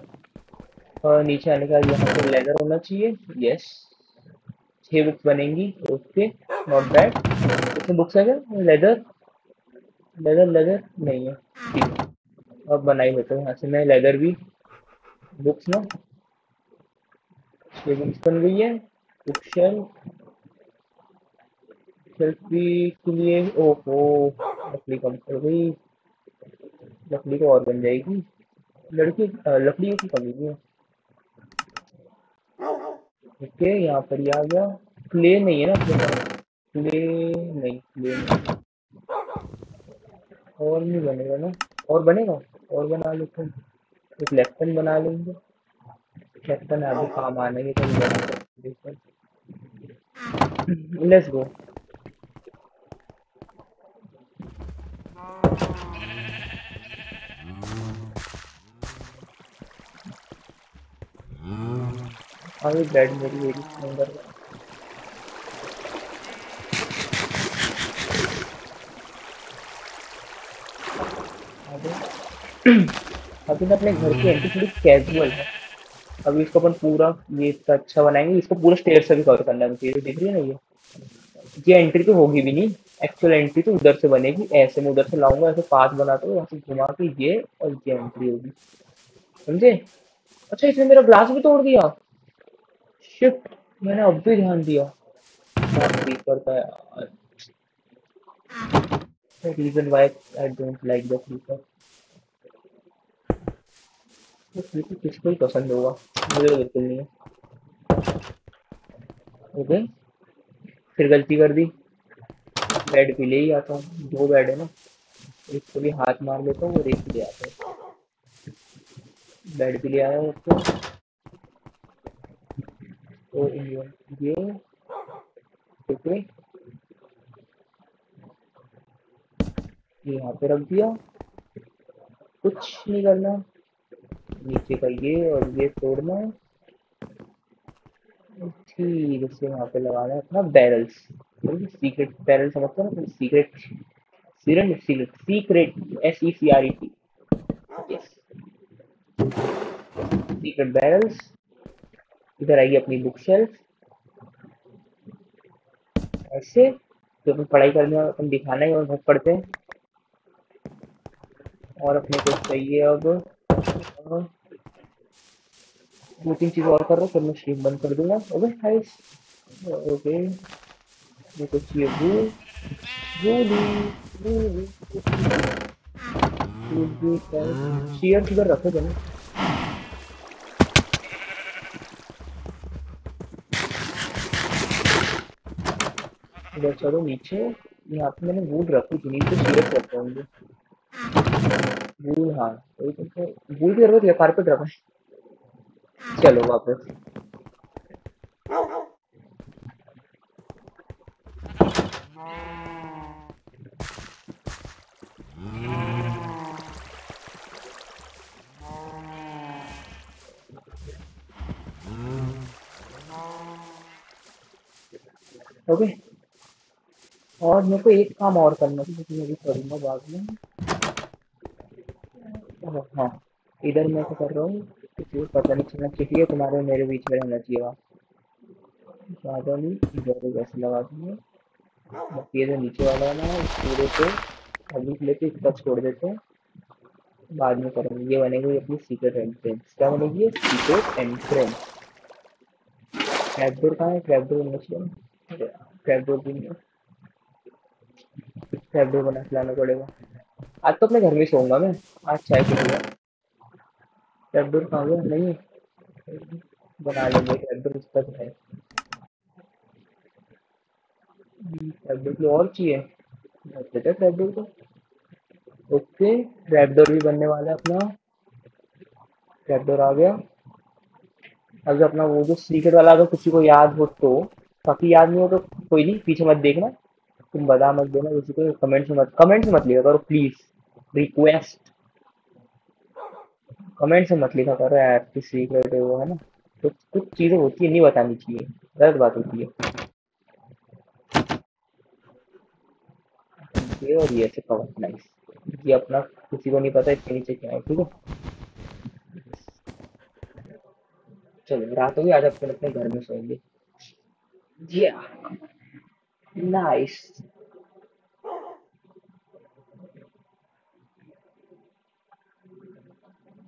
और नीचे आने का यहाँ पे लेदर होना चाहिए। यस छह बुक्स बनेंगी। ओके नॉट बैड इसमें बुक्स है क्या? लेदर लेदर लेदर नहीं है। ठीक अब बनाई लेते हैं यहाँ से मैं। लेदर भी। बुक्स ना? छह बन गई है। बुक सेल्फी के लिए, ओहो, लकड़ी कम कर गई। लकड़ी तो और बन जाएगी। लड़की लकड़ी की कमी है। ओके, यहाँ पर ही आ गया। क्ले नहीं है ना अपने क्ले नहीं क्ले नहीं। और नहीं बनेगा ना। और बनेगा? और बना लेते हैं। एक लेफ्टन बना लेंगे। लेफ्टन आगे काम आने के बना लेट्स गो अभी बेड मेरी मेरी अंदर अभी ना अपने घर की एंट्री थोड़ी कैजुअल है। अभी इसको अपन पूरा ये इसका अच्छा बनाएँगे। इसको पूरा स्टेयर से भी कवर करना है मुझे देख रही है ना ये? ये एंट्री तो होगी भी नहीं। एक्चुअल एंट्री तो उधर से बनेगी। ऐसे मैं उधर से लाऊँगा, ऐसे पाथ बनाता हूँ यहाँ से घुमा के ये और ये एंट्री होगी। समझे? अच्छा इसने मेरा ग्लास भी तोड़ दिया। शिट मैंने अब भी ध्यान दिया। करता है reason why I don't like the creeper creeper किसको ही पसंद होगा? मुझे तो बिल्कुल नहीं है। ओके। फिर गलती कर दी। बेड भी ले ही आता हूँ। दो बेड है ना। एक को भी हाथ मार लेता हूँ और एक ले आता हूँ। बेड भी ले आया उसको तो। है ये यहाँ पे रख दिया। कुछ नहीं करना। नीचे का ये और ये तोड़ना। है ठीक से यहाँ पे लगाना है अपना बैरल्स सीक्रेट बैरल समझते हो ना secret सीरन secret secret S E C R E T yes secret barrels इधर आएगी अपनी बुक शेल्फ ऐसे, जो अपन पढ़ाई करने में अपन दिखाना ही, और बहुत पढ़ते हैं। और अपने को चाहिए अब दो तीन चीज़ और कर रहा हूँ, फिर मैं स्ट्रीम बंद कर दूँगा। ओके हाइस ओके मेरे को चाहिए वूल वूली वूली चेयर किधर रखे थे ना चलो नीचे। यहाँ पे मैंने वूड रखी थी, नीचे चेयर रखे होंगे। वूल हाँ वही तो वूल की ज़रूरत है कारपेट रखा चलो वापस। ओके। और मेरे को एक काम और करना था जो मैं भी करूँगा बाद में। हाँ इधर मैं क्या कर रहा हूँ? किसी को पता नहीं चलना चाहिए तुम्हारे मेरे बीच में रहना चाहिए इधर ऐसे लगा दूँगा बाकी ये जो नीचे वाला है ना, इस पूरे को अभी के लिए इसका छोड़ देते हैं। बाद में करेंगे। ये बनेगी अपनी सीक्रेट एंट्रेंस क्या बनेगी सीक्रेट एंट्रेंस ट्रैपडोर कहाँ है? ट्रैपडोर बनना चाहिए। ट्रैपडोर भी नहीं ट्रैपडोर बना के लाना पड़ेगा। आज तो अपने घर में सोऊँगा मैं। आज चाय पी लूँगा ट्रैपडोर कहाँ गया? नहीं। बना लेंगे। ट्रैपडोर इस तक है। ट्रैपडोर की और चाहिए। देते ट्रैपडोर को। ओके। ट्रैपडोर भी बनने वाला है अपना। ट्रैपडोर आ गया। जो अपना वो जो सीक्रेट वाला अगर किसी को याद हो तो बाकी याद नहीं हो तो कोई नहीं। पीछे मत देखना। तुम बता मत देना। किसी को कमेंट्स मत कमेंट में मत लिखा करो प्लीज़ रिक्वेस्ट कमेंट से मत लिखा करो यार, कि सीक्रेट है वो, है ना? तो कुछ चीज़ें होती है, नहीं बतानी चाहिए। गलत बात होती है। ये और ये से कवर नाइस ये अपना किसी को नहीं पता, इसके नीचे क्या है, ठीक है? चलो, रात होगी, आज अपन अपने घर में सोएँगे। या नाइस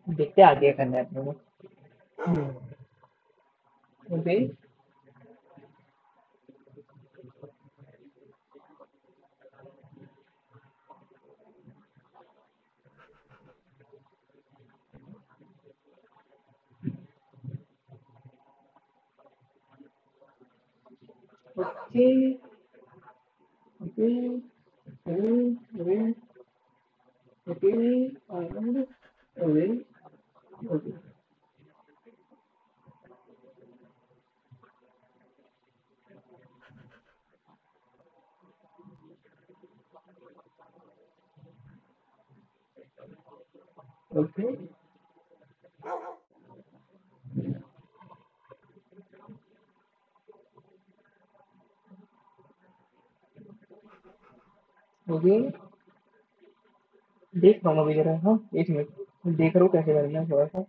देखते आगे करना है अपने हम्म। Okay. Okay. Okay. Okay. Okay. Okay. Okay. Okay. Okay. देख पाऊँगा वगैरह हाँ एक मिनट देख रहा कैसे करना है थोड़ा सा?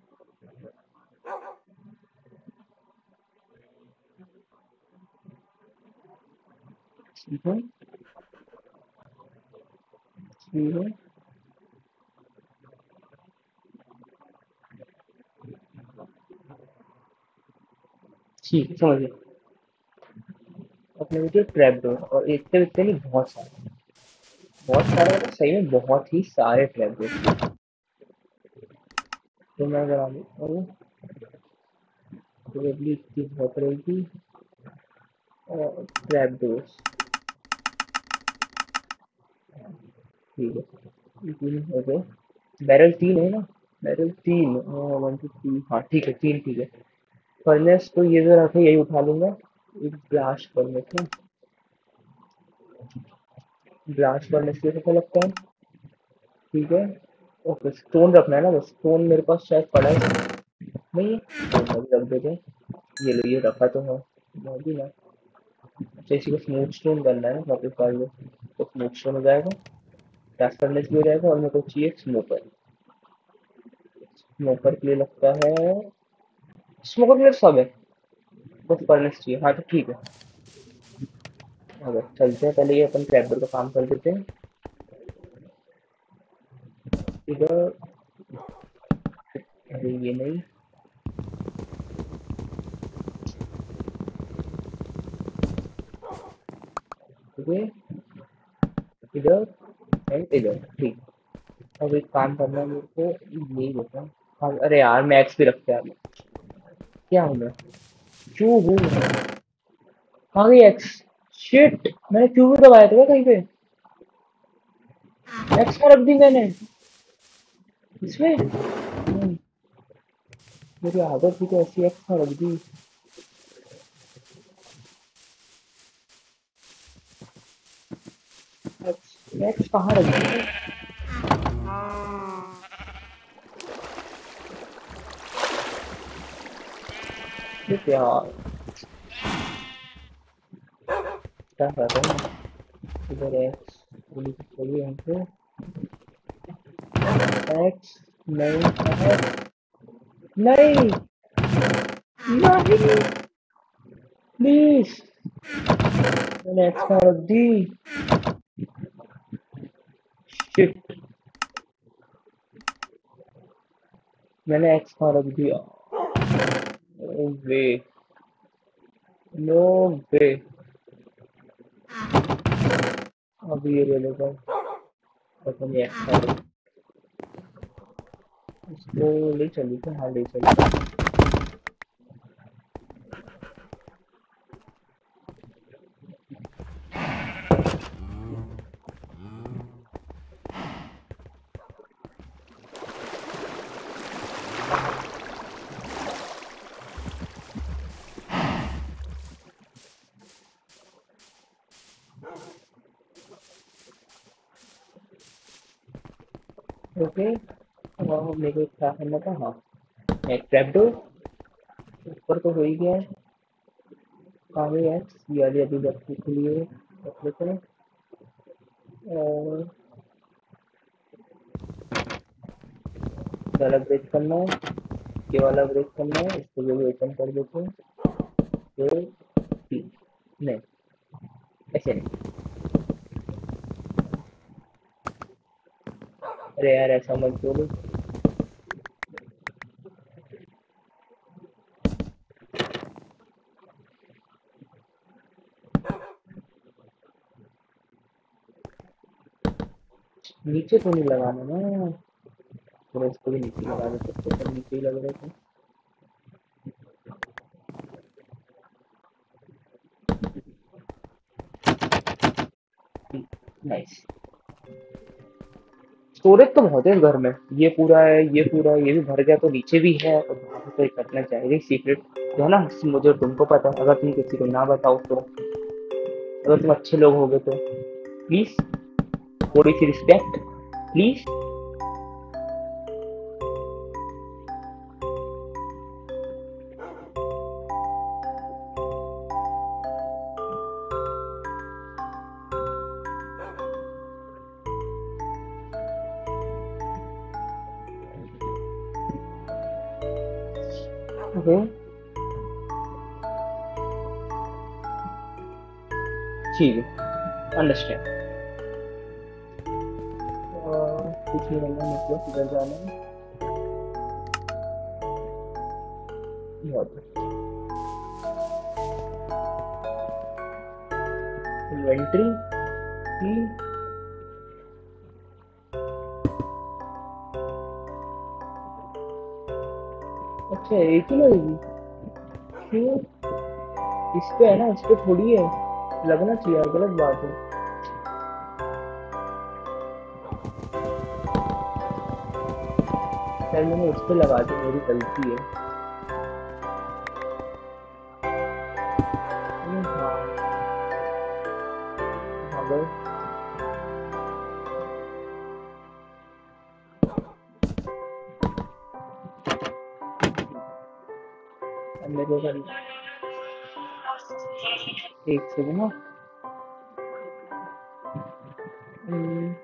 ठीक है। समझ गया। अपने ट्रैप डोर और से एक नहीं, बहुत सारे। बहुत सारे मतलब सही में बहुत ही सारे ट्रैप डोर मैं और प्रोबेबली इसकी बहुत रहेगी। और ट्रैप डोर्स ठीक है। बैरल तीन है ना? बैरल तीन। वन टू थ्री हाँ ठीक है, तीन ठीक है। फर्नेस तो ये जो रखे यही उठा लूँगा। एक ब्लास्ट फर्नेस है। ब्लास्ट के कैसा लगता है? ठीक है। ओके स्टोन रखना है ना स्टोन मेरे पास शायद पड़ा है। नहीं, अभी रख देते हैं। ये लो, ये रखा तो है। बहुत ही। ना अच्छा इसी को स्मूथ स्टोन करना है ना वापस डाल दो तो स्मूथ स्टोन हो जाएगा। ब्लास्ट फर्नेस भी हो जाएगा और मेरे को चाहिए स्मोकर स्मोकर के लिए लगता है स्मोकर के लिए सब है। बस फर्नेस चाहिए। हाँ तो ठीक है। अगर चलते हैं, पहले ये अपन ट्रैक्टर का काम कर देते हैं। इधर। ये नहीं। इधर एंड इधर ठीक। अब एक काम करना है मेरे को यही देता हूँ हाँ, अरे यार मैक्स भी रखते हैं। क्या हूँ मैं क्यों हूँ कहाँ गई एक्स शिट मैंने क्यों भी दबाया था कहीं पे? एक्स का रख दी मैंने। इसमें हम्म, मेरी आदत थी तो ऐसी एक्स का रख दी एक्स कहाँ दी शिट यार क्या? कर रहा हूँ? इधर एक्स पुलिस हमको एक्स नहीं है नहीं। नहीं। प्लीज़ मैंने एक्स रख दी। शिट मैंने एक्स रख दिया। नो वे नो वे अब ये ले लेगा पता नहीं एक्स रख- इसको ले चली क्या हाँ ले चली। ओके। और मेरे को क्या करना था हाँ। एक ट्रैप डोर ऊपर तो हो ही गया है। कहाँ गई एक्स ये वाली अभी बच्ची खुली है रख लेते हैं। और गलत ब्रेक करना है ये वाला ब्रेक करना है इसको भी ओपन कर देते हैं। तो तीन नहीं, ऐसे नहीं। अरे यार, ऐसा मत बोलो। नीचे तो नहीं लगाना ना। थोड़ा इसको भी नीचे लगा देते तो नीचे ही लग रहे थे। नाइस स्टोरेज तो बहुत है घर में। ये पूरा है, ये पूरा है, ये भी भर गया तो नीचे भी है। और वहाँ पे कोई करना चाहिए सीक्रेट जो है ना, मुझे तुमको पता है, अगर तुम किसी को ना बताओ तो। अगर तुम अच्छे लोग होगे तो। प्लीज़ थोड़ी सी रिस्पेक्ट प्लीज़ इस पे पे थोड़ी है। लगना चाहिए गलत बात है। मैंने उस पे लगा दी मेरी गलती है। हम्म, हाँ। हाँ मेरे को एक सेकंड ना? Hmm,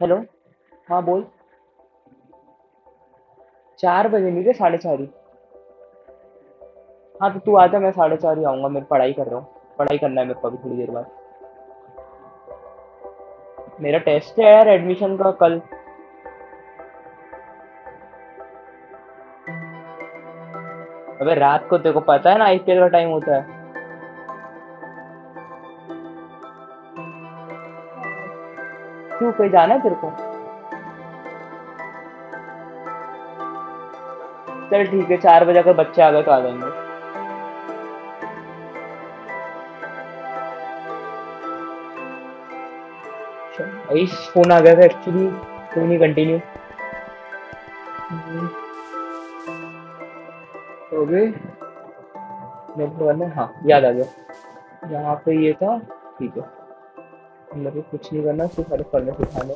hello? हाँ बोल। चार बजे नहीं साढ़े चार ही। हाँ तो तू आ जा मैं साढ़े चार ही आऊँगा मैं पढ़ाई कर रहा हूँ। पढ़ाई करना है मेरे को अभी थोड़ी देर बाद। मेरा टेस्ट है यार एडमिशन का कल। अबे, रात को तेरे को पता है ना आईपीएल का टाइम होता है। क्यों कहीं जाना है तेरे को? चल, ठीक है, चार बजे अगर बच्चे आ गए तो आ जाएँगे। फ़ोन आ गया था एक्चुअली तो नहीं कंटिन्यू गए हाँ? याद आ गया। यहाँ पे ये था, ठीक है। मेरे कुछ नहीं करना, सिर्फ़ हरे फर्नेस उठाने।